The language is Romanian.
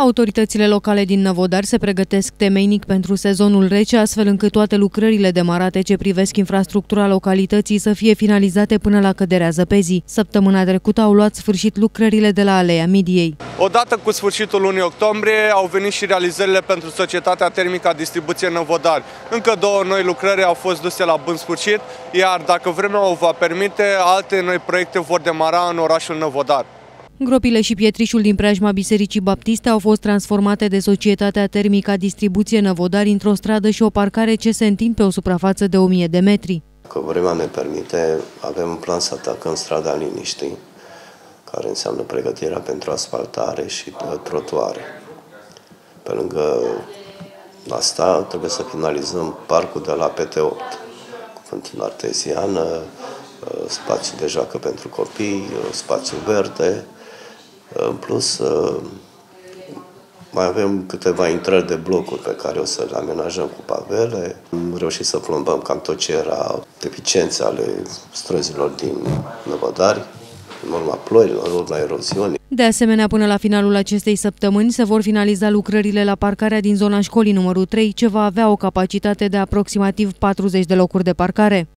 Autoritățile locale din Năvodar se pregătesc temeinic pentru sezonul rece, astfel încât toate lucrările demarate ce privesc infrastructura localității să fie finalizate până la căderea zăpezii. Săptămâna trecută au luat sfârșit lucrările de la Alea Midiei. Odată cu sfârșitul lunii octombrie au venit și realizările pentru Societatea Termică a Distribuției Năvodar. Încă două noi lucrări au fost duse la bun sfârșit, iar dacă vremea o va permite, alte noi proiecte vor demara în orașul Năvodar. Gropile și pietrișul din preajma Bisericii Baptiste au fost transformate de Societatea Termică Distribuție Năvodari într-o stradă și o parcare ce se întind pe o suprafață de 1000 de metri. Că vremea ne permite, avem un plan să atacăm strada liniștii, care înseamnă pregătirea pentru asfaltare și uh, trotuare. Pe lângă asta trebuie să finalizăm parcul de la PT8, cu fântână arteziană, uh, spațiu de joacă pentru copii, uh, spațiu verde, în plus, uh, mai avem câteva intrări de blocuri pe care o să le amenajăm cu pavele. Am reușit să plombăm cam tot ce era deficiențe ale străzilor din Năvodari, în urma ploilor, în urma eroziunii. De asemenea, până la finalul acestei săptămâni se vor finaliza lucrările la parcarea din zona școlii numărul 3, ce va avea o capacitate de aproximativ 40 de locuri de parcare.